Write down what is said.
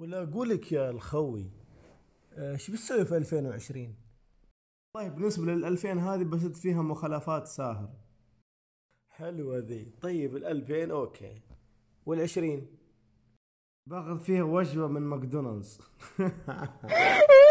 ولا أقول لك يا الخوي آه، إيش بتسوي في 2020 والله بالنسبة لل 2000 هذه بسد فيها مخالفات ساهر. حلوة ذي طيب ال 2000 okay. وال 20 باخذ فيها وجبة من ماكدونالدز.